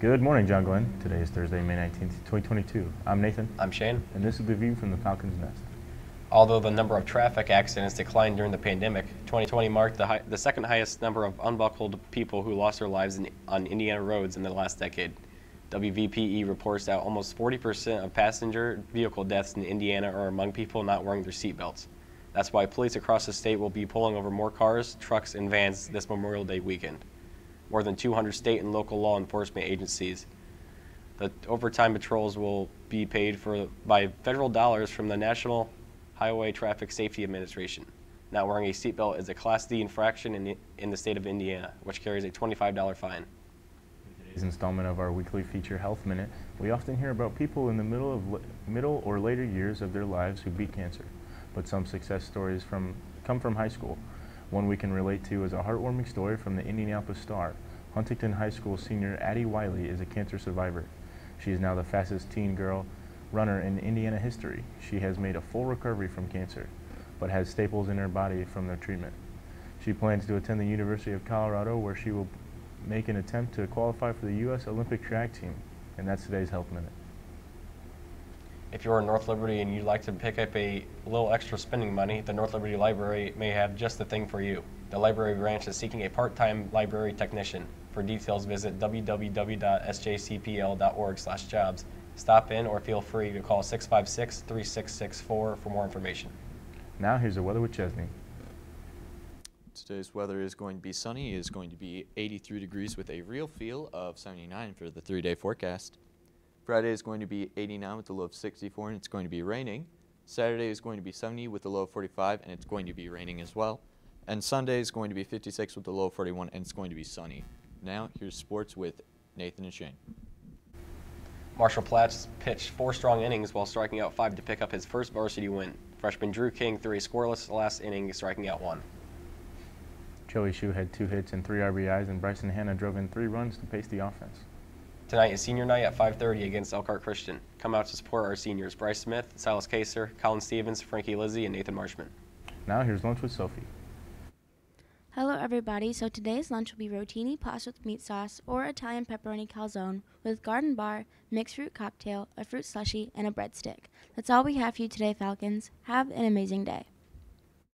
Good morning, John Glenn. Today is Thursday, May 19th, 2022. I'm Nathan, I'm Shane. and this is the view from the Falcon's Nest. Although the number of traffic accidents declined during the pandemic, 2020 marked the, high, the second highest number of unbuckled people who lost their lives in, on Indiana roads in the last decade. WVPE reports that almost 40% of passenger vehicle deaths in Indiana are among people not wearing their seatbelts. That's why police across the state will be pulling over more cars, trucks, and vans this Memorial Day weekend. More than 200 state and local law enforcement agencies. The overtime patrols will be paid for by federal dollars from the National Highway Traffic Safety Administration. Not wearing a seatbelt is a Class D infraction in the, in the state of Indiana, which carries a $25 fine. In today's installment of our weekly feature Health Minute, we often hear about people in the middle of middle or later years of their lives who beat cancer. But some success stories from come from high school. One we can relate to is a heartwarming story from the Indianapolis Star. Huntington High School senior Addie Wiley is a cancer survivor. She is now the fastest teen girl runner in Indiana history. She has made a full recovery from cancer, but has staples in her body from their treatment. She plans to attend the University of Colorado, where she will make an attempt to qualify for the U.S. Olympic track team. And that's today's Health Minute. If you're in North Liberty and you'd like to pick up a little extra spending money, the North Liberty Library may have just the thing for you. The library branch is seeking a part-time library technician. For details, visit www.sjcpl.org/jobs. Stop in or feel free to call 656-3664 for more information. Now here's the weather with Chesney. Today's weather is going to be sunny. It is going to be 83 degrees with a real feel of 79 for the three day forecast. Friday is going to be 89 with a low of 64 and it's going to be raining. Saturday is going to be 70 with a low of 45 and it's going to be raining as well. And Sunday is going to be 56 with a low of 41 and it's going to be sunny. Now here's sports with Nathan and Shane. Marshall Platts pitched four strong innings while striking out five to pick up his first varsity win. Freshman Drew King threw a scoreless last inning, striking out one. Joey Shue had two hits and three RBIs, and Bryson Hanna drove in three runs to pace the offense. Tonight is senior night at 5:30 against Elkhart Christian. Come out to support our seniors: Bryce Smith, Silas Kaser, Colin Stevens, Frankie Lizzie, and Nathan Marshman. Now here's lunch with Sophie. Hello, everybody. So today's lunch will be rotini pasta with meat sauce or Italian pepperoni calzone with garden bar, mixed fruit cocktail, a fruit slushy, and a breadstick. That's all we have for you today, Falcons. Have an amazing day.